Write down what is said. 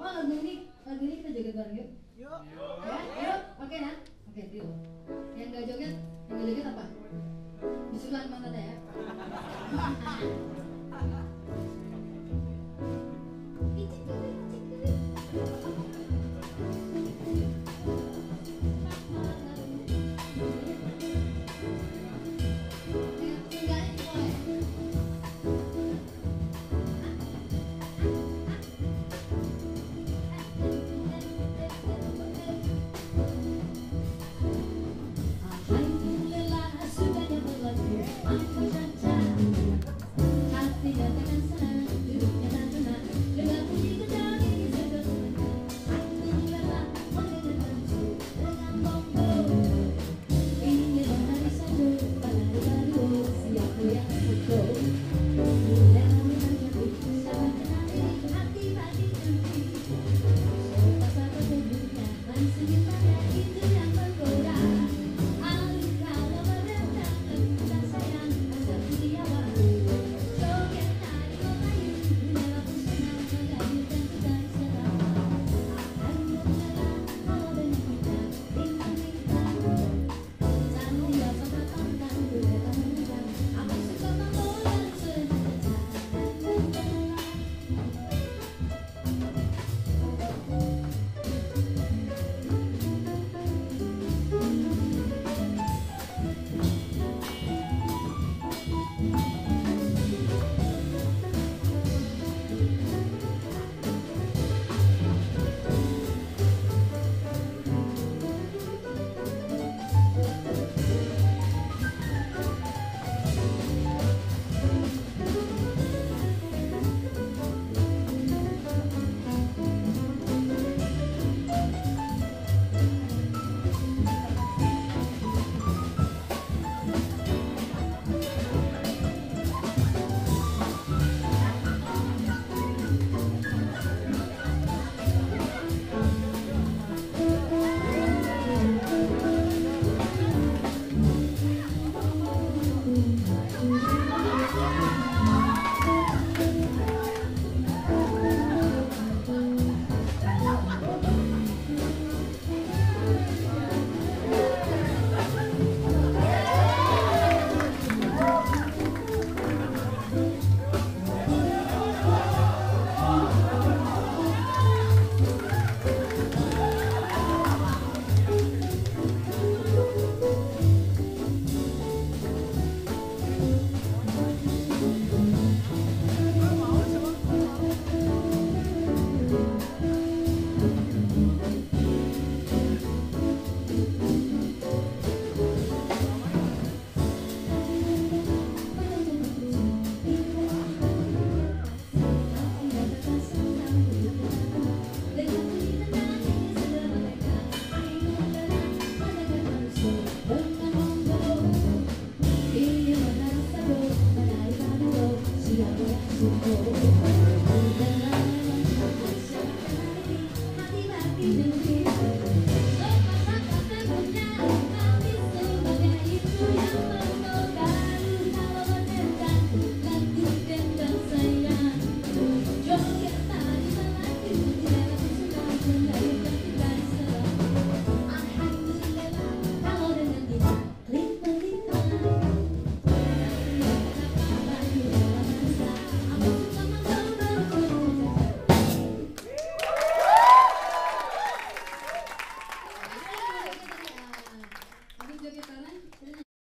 Oh lagu ini, lagu ini kita joget bareng yuk. Yuk. Ya, yuk, oke nah ya. Oke, yuk Yang nggak joget, yang nggak joget apa? Bisulan mana ya?